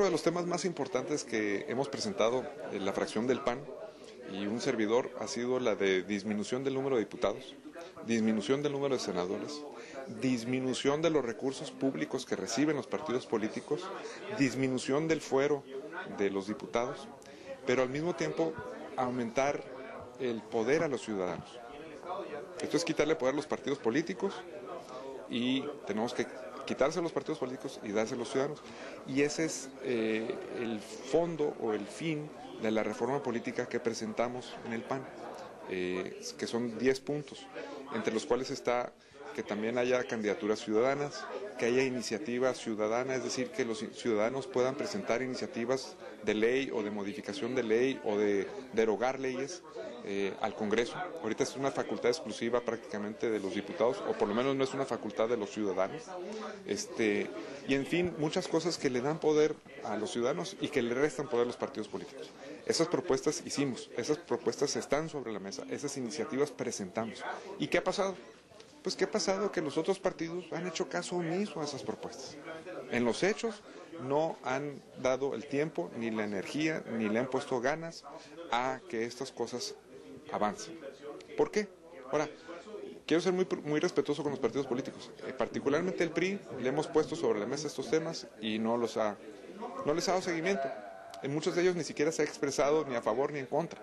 Uno de los temas más importantes que hemos presentado en la fracción del PAN y un servidor ha sido la de disminución del número de diputados, disminución del número de senadores, disminución de los recursos públicos que reciben los partidos políticos, disminución del fuero de los diputados, pero al mismo tiempo aumentar el poder a los ciudadanos. Esto es quitarle poder a los partidos políticos y tenemos que quitarse los partidos políticos y darse a los ciudadanos. Y ese es eh, el fondo o el fin de la reforma política que presentamos en el PAN, eh, que son 10 puntos, entre los cuales está que también haya candidaturas ciudadanas, que haya iniciativa ciudadana, es decir, que los ciudadanos puedan presentar iniciativas de ley o de modificación de ley o de derogar leyes eh, al Congreso. Ahorita es una facultad exclusiva prácticamente de los diputados, o por lo menos no es una facultad de los ciudadanos. Este, y en fin, muchas cosas que le dan poder a los ciudadanos y que le restan poder a los partidos políticos. Esas propuestas hicimos, esas propuestas están sobre la mesa, esas iniciativas presentamos. ¿Y qué ha pasado? Pues ¿qué ha pasado? Que los otros partidos han hecho caso omiso a esas propuestas. En los hechos no han dado el tiempo, ni la energía, ni le han puesto ganas a que estas cosas avancen. ¿Por qué? Ahora, quiero ser muy, muy respetuoso con los partidos políticos. Eh, particularmente el PRI, le hemos puesto sobre la mesa estos temas y no, los ha, no les ha dado seguimiento. En muchos de ellos ni siquiera se ha expresado ni a favor ni en contra.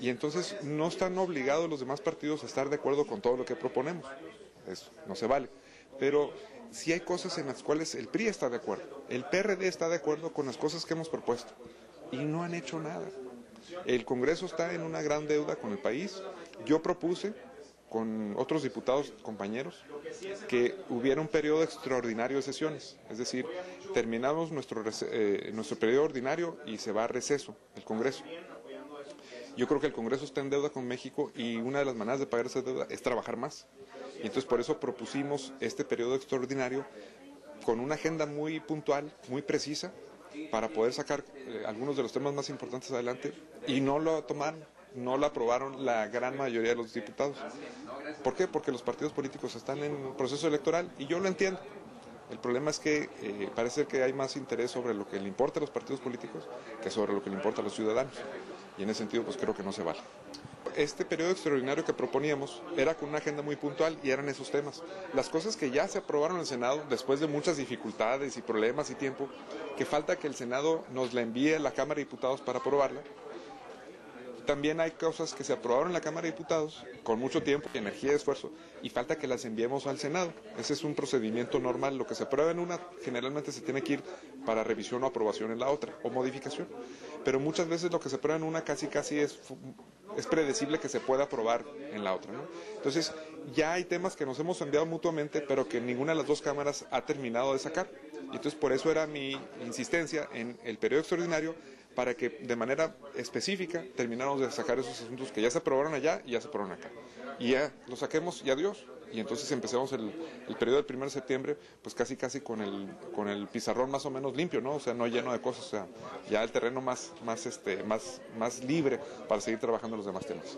Y entonces no están obligados los demás partidos a estar de acuerdo con todo lo que proponemos. Eso no se vale. Pero sí hay cosas en las cuales el PRI está de acuerdo, el PRD está de acuerdo con las cosas que hemos propuesto y no han hecho nada. El Congreso está en una gran deuda con el país. Yo propuse con otros diputados compañeros que hubiera un periodo extraordinario de sesiones, es decir, terminamos nuestro, eh, nuestro periodo ordinario y se va a receso el Congreso. Yo creo que el Congreso está en deuda con México y una de las maneras de pagar esa deuda es trabajar más. Y entonces por eso propusimos este periodo extraordinario con una agenda muy puntual, muy precisa, para poder sacar eh, algunos de los temas más importantes adelante y no lo tomaron, no lo aprobaron la gran mayoría de los diputados. ¿Por qué? Porque los partidos políticos están en proceso electoral y yo lo entiendo. El problema es que eh, parece que hay más interés sobre lo que le importa a los partidos políticos que sobre lo que le importa a los ciudadanos. Y en ese sentido, pues creo que no se vale este periodo extraordinario que proponíamos era con una agenda muy puntual y eran esos temas. Las cosas que ya se aprobaron en el Senado, después de muchas dificultades y problemas y tiempo, que falta que el Senado nos la envíe a la Cámara de Diputados para aprobarla. También hay cosas que se aprobaron en la Cámara de Diputados con mucho tiempo, energía y esfuerzo, y falta que las enviemos al Senado. Ese es un procedimiento normal. Lo que se aprueba en una generalmente se tiene que ir para revisión o aprobación en la otra, o modificación. Pero muchas veces lo que se aprueba en una casi casi es es predecible que se pueda aprobar en la otra. ¿no? Entonces, ya hay temas que nos hemos enviado mutuamente, pero que ninguna de las dos cámaras ha terminado de sacar. Y entonces, por eso era mi insistencia en el periodo extraordinario para que de manera específica termináramos de sacar esos asuntos que ya se aprobaron allá y ya se aprobaron acá. Y ya los saquemos y adiós. Y entonces empecemos el, el periodo del 1 de septiembre, pues casi casi con el, con el pizarrón más o menos limpio, ¿no? O sea, no lleno de cosas, o sea, ya el terreno más, más, este, más, más libre para seguir trabajando los demás temas.